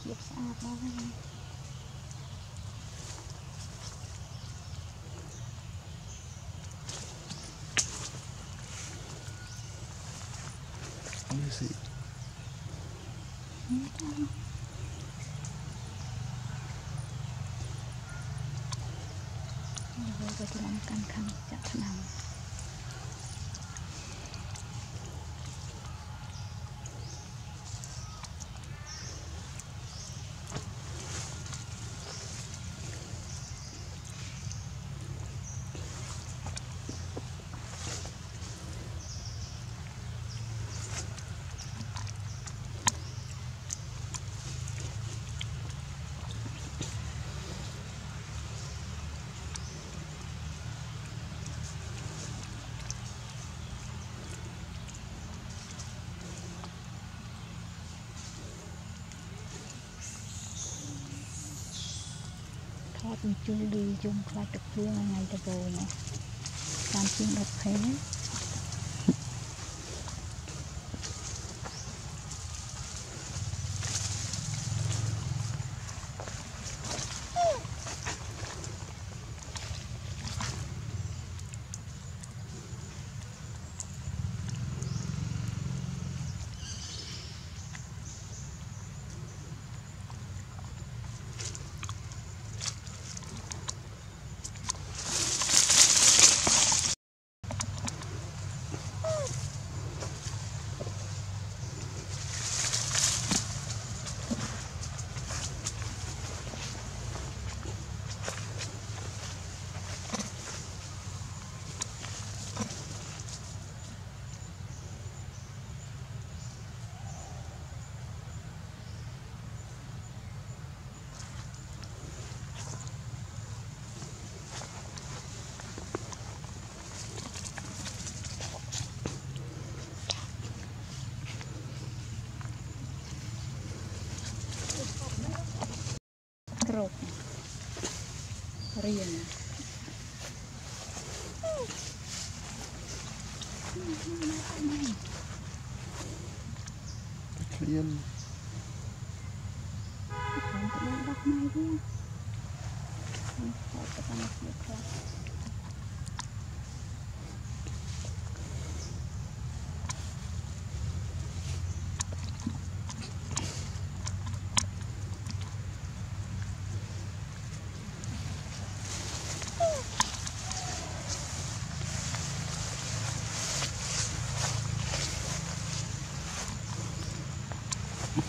ភាពស្អាតមកហើយនេះស៊ីហើយទៅឆ្នាំកាន់ខាងចាក់ឆ្នាំថតប ញ្ជូលឌីជុំខ្លាច់ទឹកភ្លៀងថ្ងៃតបោណាតាមជាង10ខែ គ្រប់រៀនឃ្លានខ្ញុំទៅដល់ដល់ម៉ៃវិញខ្ញុំខកទៅតាមជាខ្លះ ខ្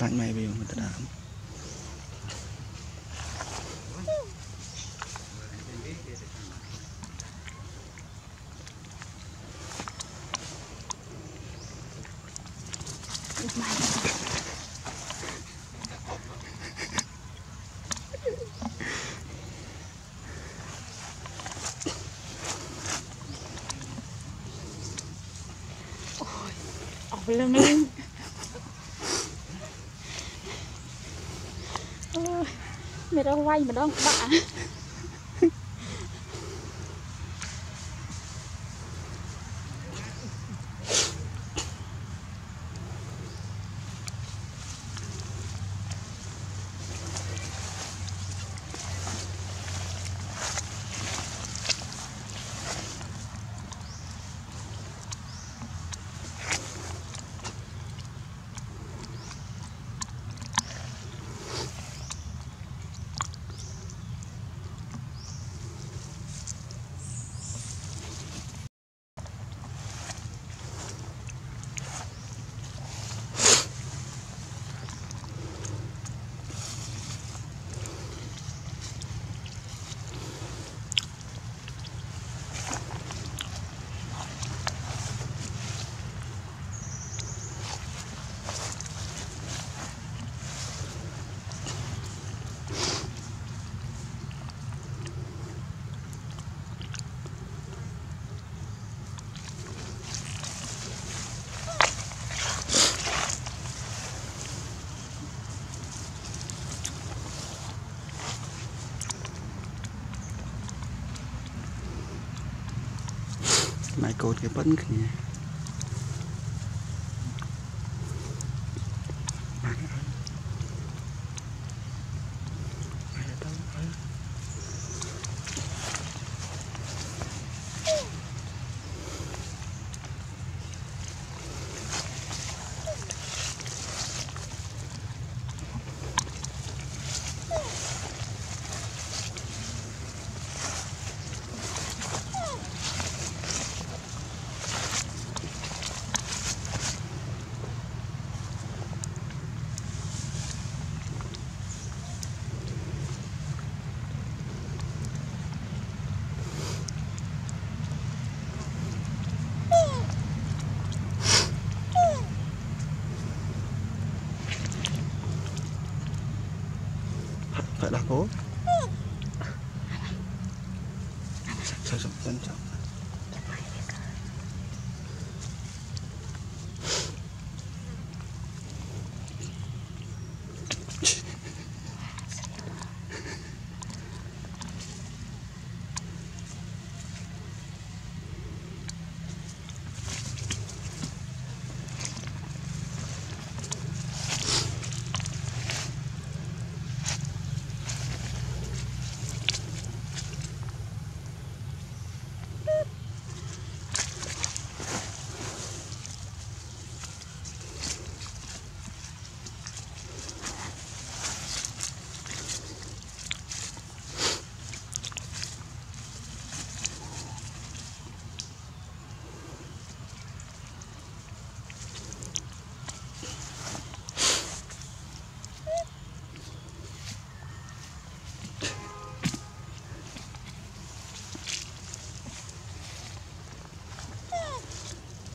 លាញ់ម៉ែវាមកទៅដើមម៉ៃ លឹងលឹងអូយមានរស់វាយម្ដងបាក់ ម៉ែកូនគេប៉ុនគ្នា people